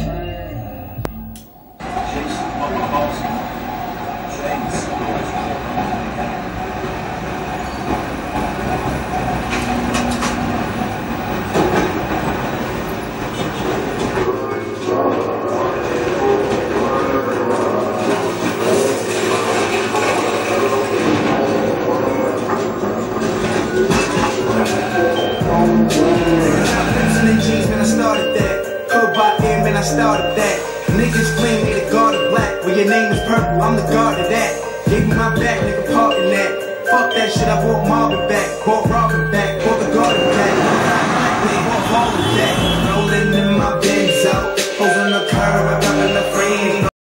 Amen. I started that. Niggas claim me the god of black. When your name is purple, I'm the god of that. Gave me my back, nigga, parking that. Fuck that shit, I bought Marvin back. Bought Robin back. Bought the garden back. Bought Harlem back.